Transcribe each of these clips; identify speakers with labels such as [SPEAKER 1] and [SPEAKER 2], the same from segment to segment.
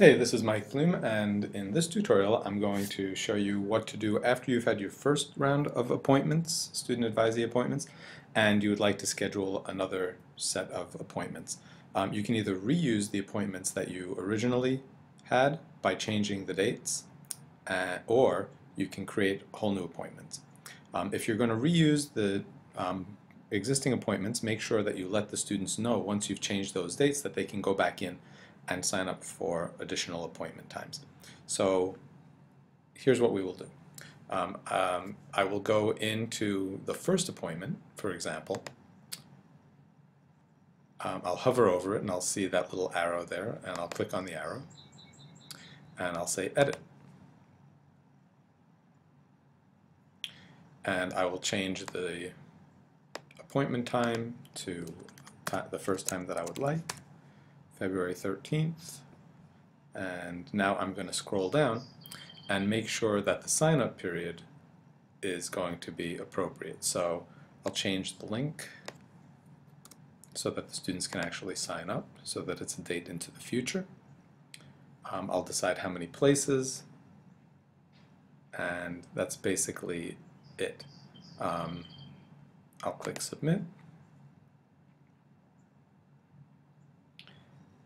[SPEAKER 1] Hey, this is Mike Bloom, and in this tutorial I'm going to show you what to do after you've had your first round of appointments, student advisee appointments, and you would like to schedule another set of appointments. Um, you can either reuse the appointments that you originally had by changing the dates, uh, or you can create whole new appointments. Um, if you're going to reuse the um, existing appointments, make sure that you let the students know once you've changed those dates that they can go back in and sign up for additional appointment times. So here's what we will do. Um, um, I will go into the first appointment, for example. Um, I'll hover over it and I'll see that little arrow there and I'll click on the arrow and I'll say edit. And I will change the appointment time to the first time that I would like. February 13th. And now I'm going to scroll down and make sure that the sign-up period is going to be appropriate. So I'll change the link so that the students can actually sign up, so that it's a date into the future. Um, I'll decide how many places, and that's basically it. Um, I'll click Submit.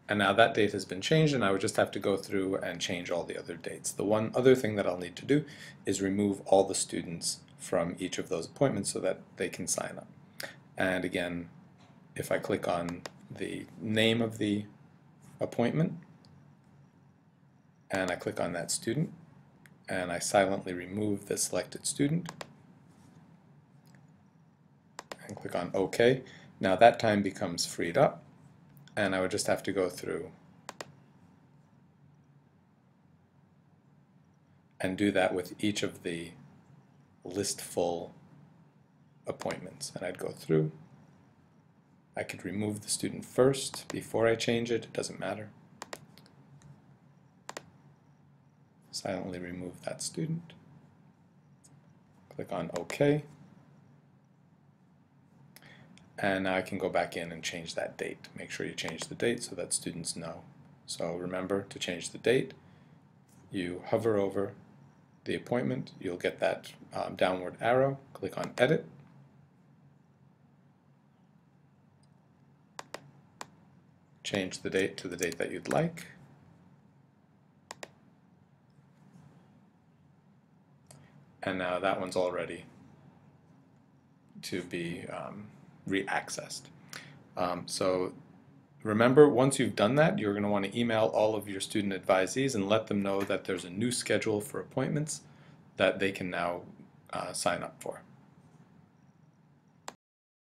[SPEAKER 1] And now that date has been changed and I would just have to go through and change all the other dates. The one other thing that I'll need to do is remove all the students from each of those appointments so that they can sign up. And again, if I click on the name of the appointment and I click on that student and I silently remove the selected student and click on OK, now that time becomes freed up and I would just have to go through and do that with each of the listful appointments. And I'd go through. I could remove the student first before I change it, it doesn't matter. Silently remove that student. Click on OK. And now I can go back in and change that date. Make sure you change the date so that students know. So remember to change the date, you hover over the appointment, you'll get that um, downward arrow, click on edit, change the date to the date that you'd like, and now that one's all ready to be um, re-accessed. Um, so remember, once you've done that, you're going to want to email all of your student advisees and let them know that there's a new schedule for appointments that they can now uh, sign up for.